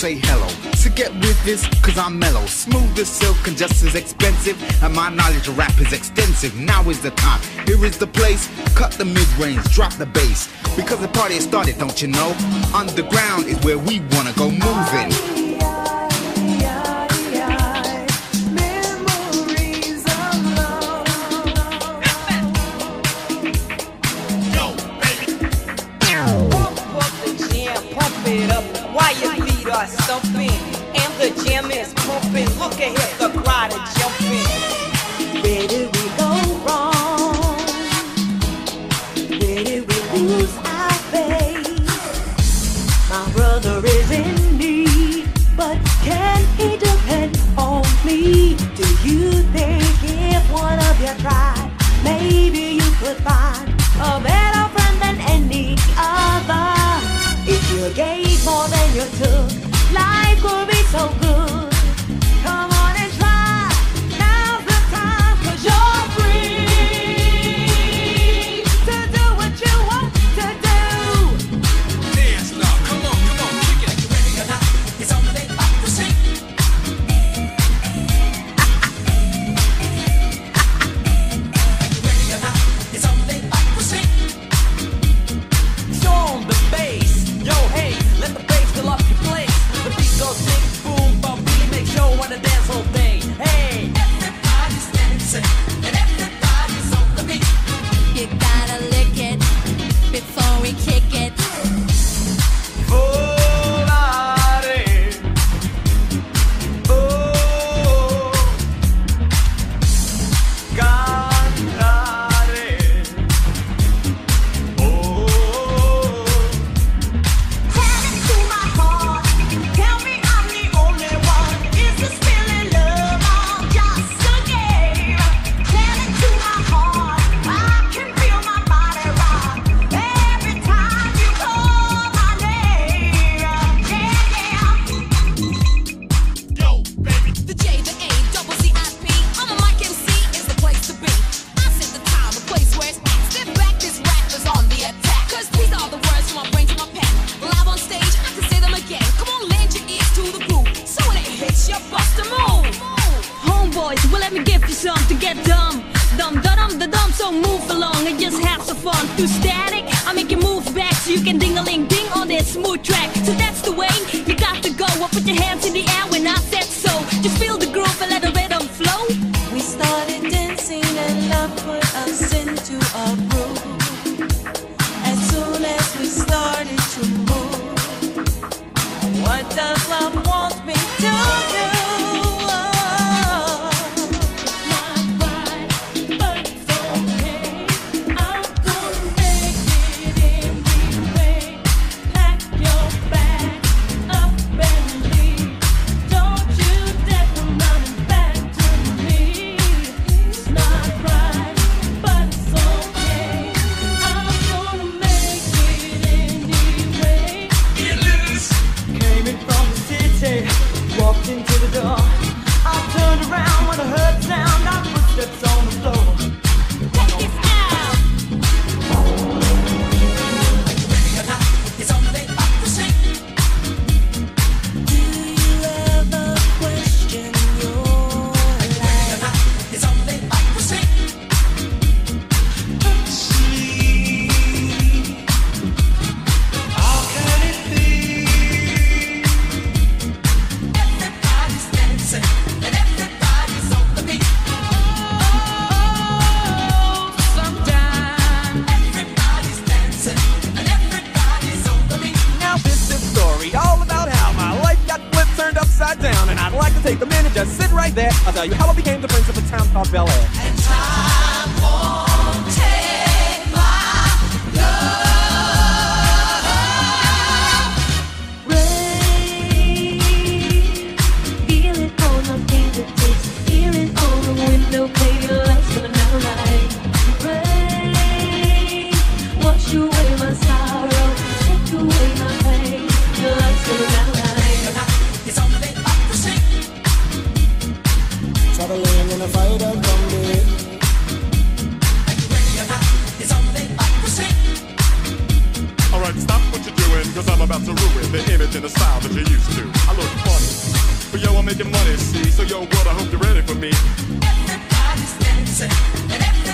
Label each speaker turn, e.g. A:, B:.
A: say hello. So get with this, cause I'm mellow. Smooth as silk and just as expensive. And my knowledge of rap is extensive. Now is the time, here is the place. Cut the mid range, drop the bass. Because the party has started, don't you know? Underground is where we wanna go moving.
B: Are stumping, and the jam is pumping. Look ahead, the crowd is jumping.
C: Where did we go wrong? Where did we lose our faith? My brother is in need, but can he depend on me? Do you think if one of you tried, maybe you could find a better thương. Life will be so good
D: too static. I make you move back so you can ding a ling ding on that smooth track. So that's the way you got to go. I put your hands in the air when I said so. Just feel the groove and let the rhythm flow. We started dancing and love put us into a groove. As soon as we started to move, what does love want me to do?
E: take the manager, sit right there. I'll tell you how I became the prince of a town called Bel Air.
F: Cause I'm about to ruin the image and the style that you're used to. I look funny, but yo, I'm making money, see? So yo, what, I hope you're ready for me. Everybody's dancing, and everybody's